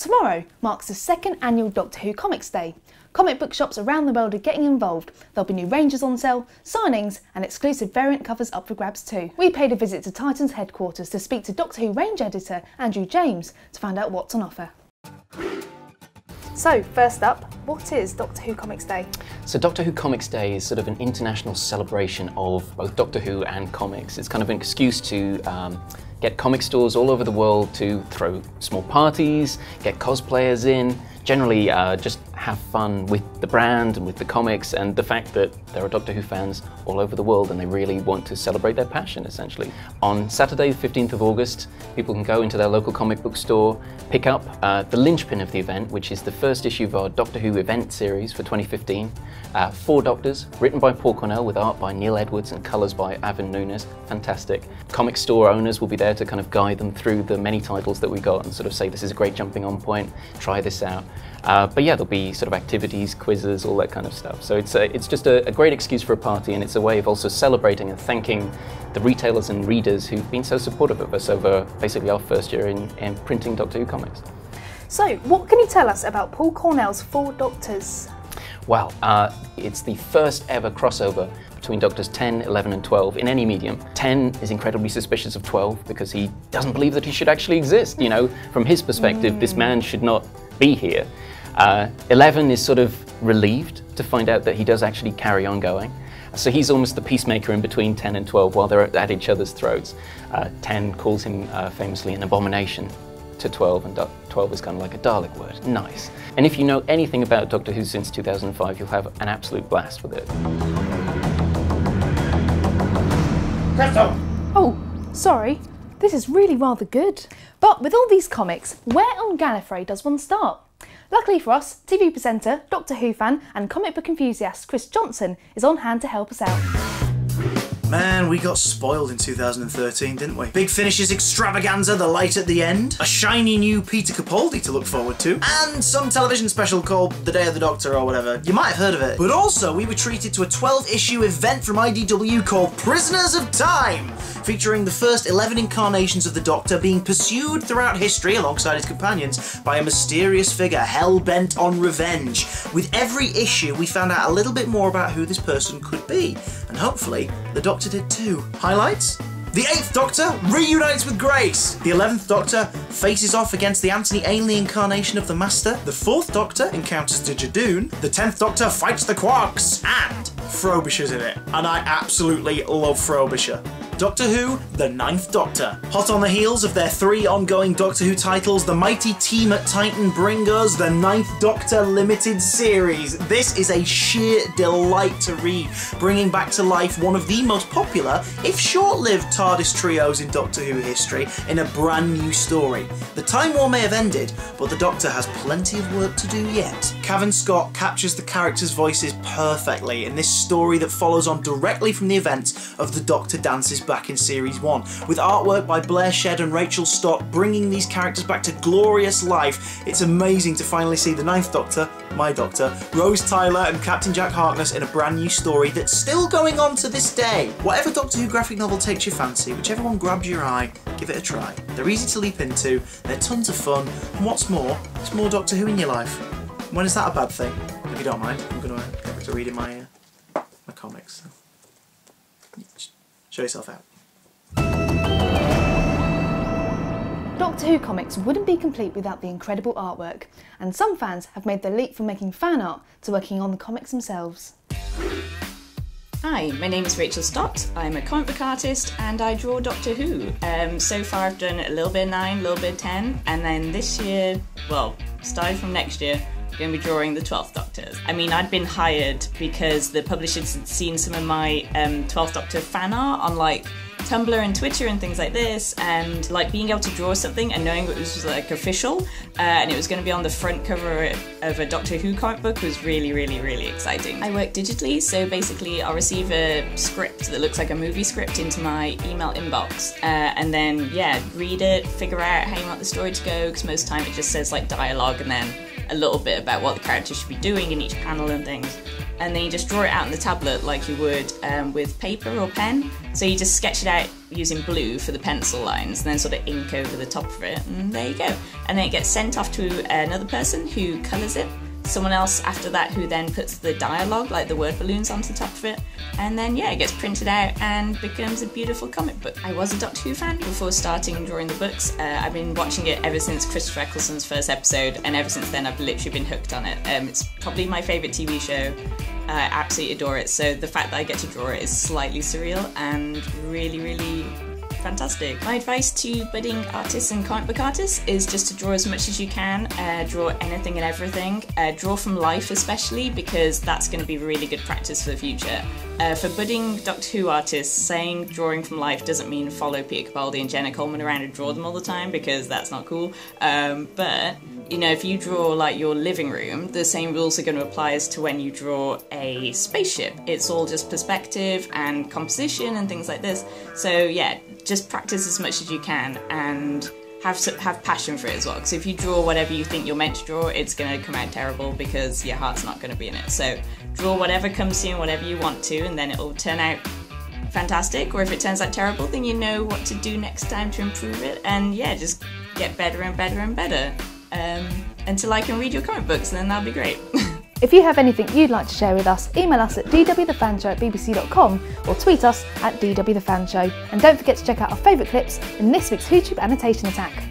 Tomorrow marks the second annual Doctor Who Comics Day. Comic book shops around the world are getting involved. There'll be new Rangers on sale, signings, and exclusive variant covers up for grabs too. We paid a visit to Titan's headquarters to speak to Doctor Who range editor Andrew James to find out what's on offer. So, first up, what is Doctor Who Comics Day? So Doctor Who Comics Day is sort of an international celebration of both Doctor Who and comics. It's kind of an excuse to um, get comic stores all over the world to throw small parties, get cosplayers in, generally uh, just have fun with the brand and with the comics and the fact that there are Doctor Who fans all over the world and they really want to celebrate their passion essentially. On Saturday, the 15th of August, people can go into their local comic book store, pick up uh, the linchpin of the event, which is the first issue of our Doctor Who event series for 2015. Uh, four Doctors, written by Paul Cornell with art by Neil Edwards and colours by Ivan Nunes. Fantastic. Comic store owners will be there to kind of guide them through the many titles that we got and sort of say this is a great jumping on point, try this out. Uh, but yeah, there'll be sort of activities, quizzes, all that kind of stuff. So it's, a, it's just a, a, great excuse for a party and it's a way of also celebrating and thanking the retailers and readers who've been so supportive of us over basically our first year in, in printing Doctor Who comics. So, what can you tell us about Paul Cornell's Four Doctors? Well, uh, it's the first ever crossover between Doctors 10, 11 and 12 in any medium. 10 is incredibly suspicious of 12 because he doesn't believe that he should actually exist. You know, from his perspective, mm. this man should not be here. Uh, Eleven is sort of relieved to find out that he does actually carry on going. So he's almost the peacemaker in between 10 and 12 while they're at each other's throats. Uh, 10 calls him uh, famously an abomination to 12, and 12 is kind of like a Dalek word. Nice. And if you know anything about Doctor Who since 2005, you'll have an absolute blast with it. Christel! Oh, sorry. This is really rather good. But with all these comics, where on Gallifrey does one start? Luckily for us, TV presenter, Doctor Who fan, and comic book enthusiast Chris Johnson is on hand to help us out. Man, we got spoiled in 2013, didn't we? Big Finish's extravaganza, the light at the end, a shiny new Peter Capaldi to look forward to, and some television special called The Day of the Doctor or whatever. You might have heard of it. But also, we were treated to a 12-issue event from IDW called Prisoners of Time, featuring the first 11 incarnations of the Doctor being pursued throughout history alongside his companions by a mysterious figure hell-bent on revenge. With every issue, we found out a little bit more about who this person could be, and hopefully, the Doctor Doctor did too. Highlights? The 8th Doctor reunites with Grace. The 11th Doctor faces off against the Anthony Ainley incarnation of the Master. The 4th Doctor encounters Dijadoon. The 10th Doctor fights the Quarks. And Frobisher's in it. And I absolutely love Frobisher. Doctor Who, The Ninth Doctor. Hot on the heels of their three ongoing Doctor Who titles, the mighty team at Titan bring us the Ninth Doctor Limited Series. This is a sheer delight to read, bringing back to life one of the most popular, if short-lived TARDIS trios in Doctor Who history in a brand new story. The Time War may have ended, but the Doctor has plenty of work to do yet. Cavan Scott captures the characters' voices perfectly in this story that follows on directly from the events of the Doctor Dances back in Series 1, with artwork by Blair Shedd and Rachael Stott bringing these characters back to glorious life. It's amazing to finally see the Ninth Doctor, my Doctor, Rose Tyler and Captain Jack Harkness in a brand new story that's still going on to this day. Whatever Doctor Who graphic novel takes your fancy, whichever one grabs your eye, give it a try. They're easy to leap into, they're tons of fun, and what's more, it's more Doctor Who in your life. When is that a bad thing? If you don't mind, I'm going to get to reading my, uh, my comics. Show yourself out. Doctor Who comics wouldn't be complete without the incredible artwork, and some fans have made the leap from making fan art to working on the comics themselves. Hi, my name is Rachael Stott. I'm a comic book artist and I draw Doctor Who. Um, so far I've done a little bit of 9, a little bit of 10, and then this year, well, starting from next year, I'm going to be drawing the 12th Doctors. I mean, I'd been hired because the publishers had seen some of my um, 12th Doctor fan art on like Tumblr and Twitter and things like this, and like being able to draw something and knowing it was like official uh, and it was going to be on the front cover of a Doctor Who comic book was really, really, really exciting. I work digitally, so basically I'll receive a script that looks like a movie script into my email inbox, uh, and then yeah, read it, figure out how you want the story to go. Because most time it just says like dialogue and then a little bit about what the character should be doing in each panel and things. And then you just draw it out in the tablet like you would um, with paper or pen. So you just sketch it out using blue for the pencil lines, and then sort of ink over the top of it, and there you go. And then it gets sent off to another person who colours it someone else after that who then puts the dialogue, like the word balloons, onto the top of it. And then, yeah, it gets printed out and becomes a beautiful comic book. I was a Doctor Who fan before starting drawing the books. Uh, I've been watching it ever since Christopher Eccleston's first episode, and ever since then, I've literally been hooked on it. Um, it's probably my favourite TV show. I absolutely adore it. So the fact that I get to draw it is slightly surreal and really, really fantastic. My advice to budding artists and comic book artists is just to draw as much as you can, uh, draw anything and everything, uh, draw from life especially because that's going to be really good practice for the future. Uh, for budding Doctor Who artists, saying drawing from life doesn't mean follow Peter Capaldi and Jenna Coleman around and draw them all the time because that's not cool. Um, but you know, if you draw like your living room, the same rules are going to apply as to when you draw a spaceship. It's all just perspective and composition and things like this. So yeah, just practice as much as you can and have have passion for it as well. Because if you draw whatever you think you're meant to draw, it's going to come out terrible because your heart's not going to be in it. So draw whatever comes to you and whatever you want to, and then it will turn out fantastic. Or if it turns out terrible, then you know what to do next time to improve it. And yeah, just get better and better and better um, until I can read your comic books, and then that'll be great. if you have anything you'd like to share with us, email us at dwthefanshow at bbc.com or tweet us at dwthefanshow. And don't forget to check out our favourite clips in this week's YouTube annotation attack.